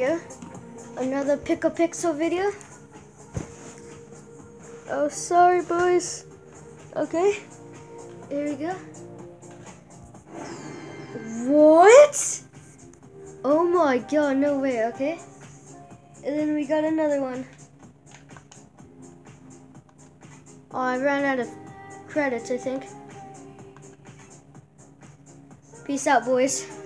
Yeah, another pick a pixel video. Oh, sorry, boys. Okay, here we go. What? Oh my god, no way, okay. And then we got another one. Oh, I ran out of credits, I think. Peace out, boys.